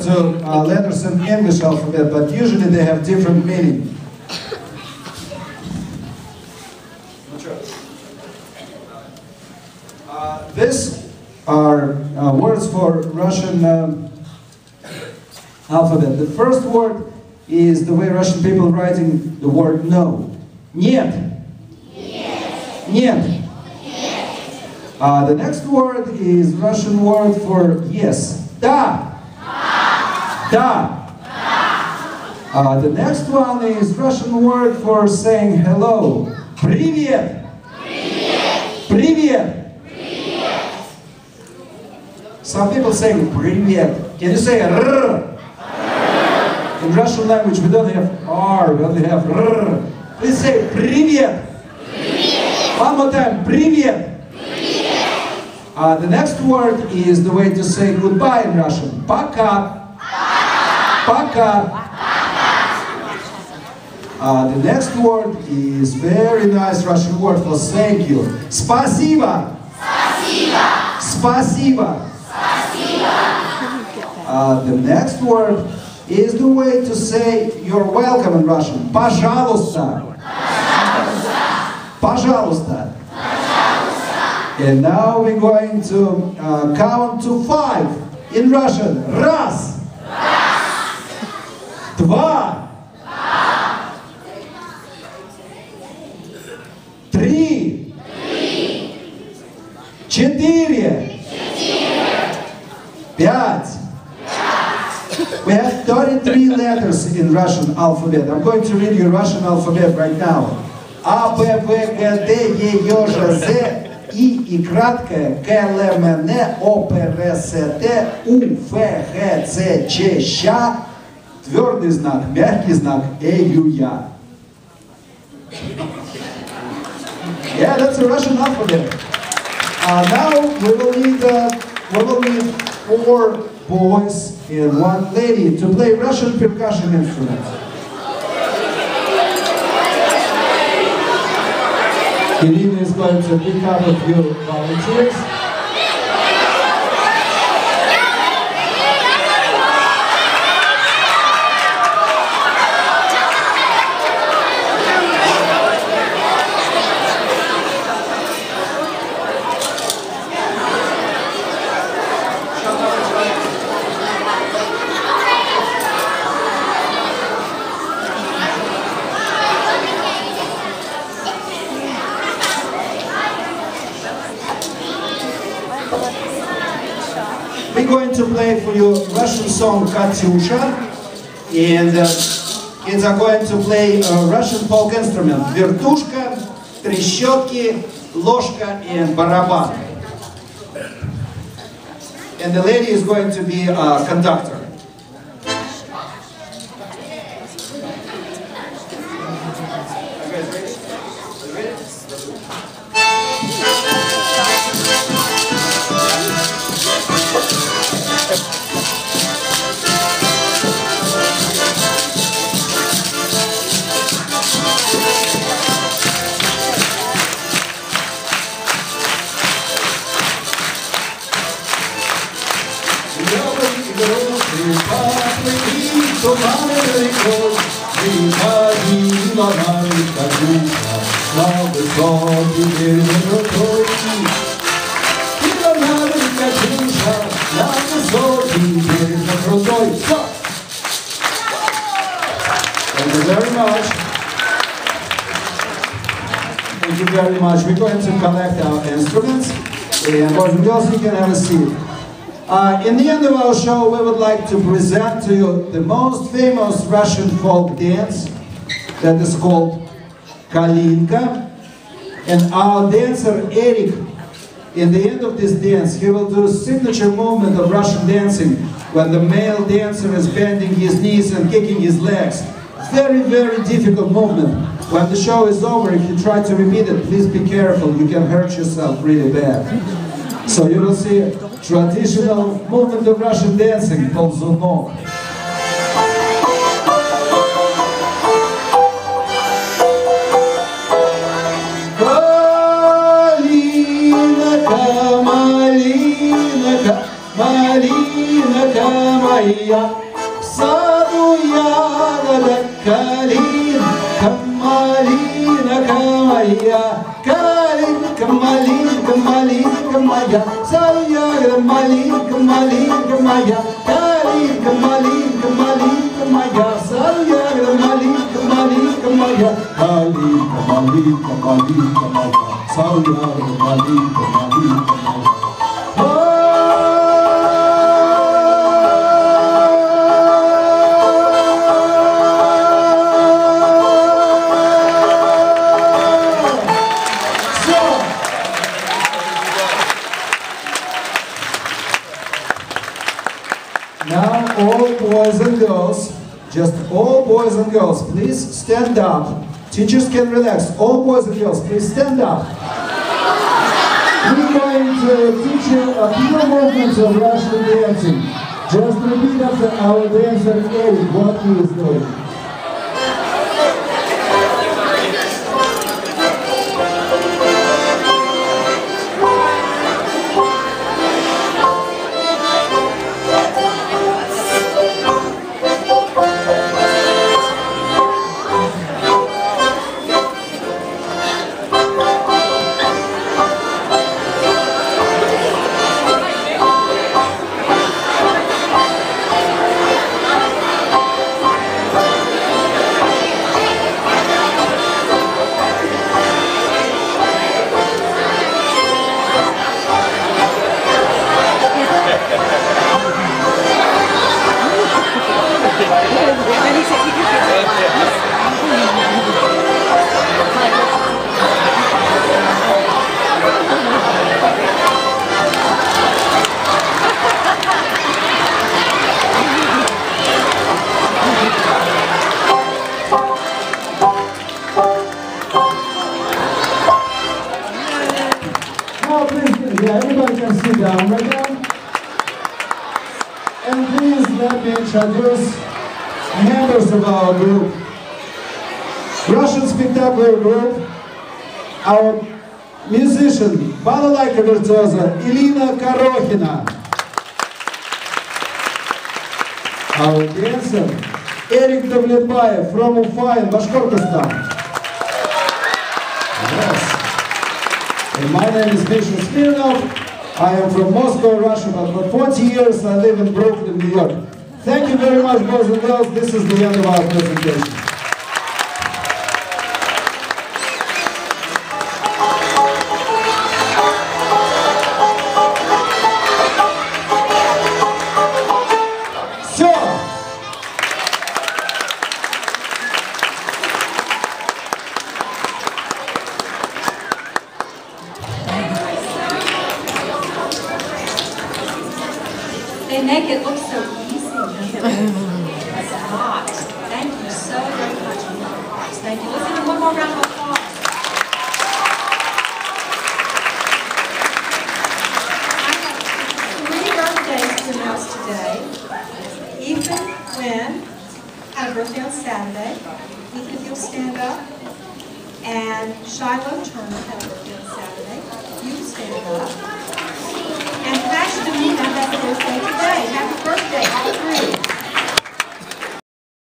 to uh, letters in English alphabet, but usually they have different meaning. Uh, these are uh, words for Russian um, alphabet. The first word is the way Russian people writing the word no. Нет. Нет. Uh, the next word is Russian word for yes. Да. Da. Uh, the next one is Russian word for saying hello. Привет. Привет. Some people say привет. Can you say r? In Russian language we don't have r, we only have r. Please say привет. One more time. Привет. Uh, the next word is the way to say goodbye in Russian. Пока. Пока. Uh, the next word is very nice Russian word for thank you. Спасибо. Спасибо. Uh, the next word is the way to say you're welcome in Russian. Пожалуйста. Пожалуйста. And now we're going to uh, count to five in Russian. Раз. Два. Три. Четыре. Пять. We have 33 letters in Russian alphabet. I'm going to read you Russian alphabet right now. А, Б, В, Г, Д, Е, Ё, Ж, З, И и краткое, К, Л, М, Н, О, П, Р, С, Т, У, Ф, Х, Ц, Ч, Щ, твердый знак, мягкий знак, Э, Ю, Я. Yeah, that's a Russian alphabet. Uh, now we will need uh, we will need four boys and one lady to play Russian percussion instruments. Irina is going to pick up a few volunteers. play for you Russian song Katyusha. And uh, kids are going to play a Russian folk instrument. Vertushka, Treshotki, Lozhka, and Baraban. And the lady is going to be a conductor. Thank you very much. Thank you very much. We're going to collect our instruments. And boys and girls, you can have a seat. Uh, in the end of our show, we would like to present to you the most famous Russian folk dance that is called Kalinka. And our dancer, Eric, in the end of this dance, he will do a signature movement of Russian dancing when the male dancer is bending his knees and kicking his legs. Very, very difficult movement. When the show is over, if you try to repeat it, please be careful. You can hurt yourself really bad. So you will see traditional movement of Russian dancing, polzunok. مالي لك معي صاد يا ذكالين كمالين كمالين كالين كمالين كمالين كمالين سايا كمالين كمالين كمالين كالين كمالين كمالين كمالين سايا كمالين كمالين كمالين كالين كمالين كمالين كمالين سايا كمالين كمالين كمالين just all boys and girls, please stand up. Teachers can relax. All boys and girls, please stand up. We're going to teach you a few movements of Russian dancing. Just repeat after our dancer Eric what he is doing. Please, yeah, everybody can sit down right now. And please let me introduce members of our group. Russian Spectacular Group, our musician, balalaika virtuosa, Irina Korokhina. Our dancer, Eric Davletbaev from Ufa in Bashkortostan. My name is Misha Smirnov. I am from Moscow, Russia, but for 40 years I live in Brooklyn, New York. Thank you very much, boys and girls. This is the end of our presentation. Had a birthday on Saturday. Ethan, if you'll stand up. And Shiloh Turner had a birthday on Saturday. You stand up. And Pax Domina has a birthday today. Happy birthday, all three.